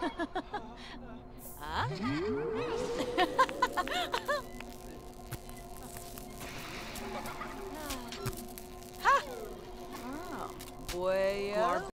¿Ah? ¡Ja! Ah, Buey.